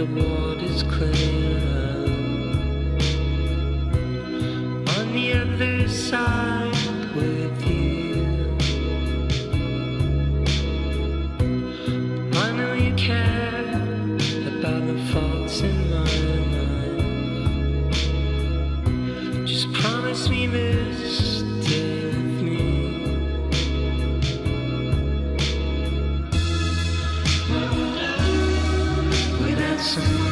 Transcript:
the water's clear. On the other side with you. I know you care about the faults in my life. Just promise me. Jackson.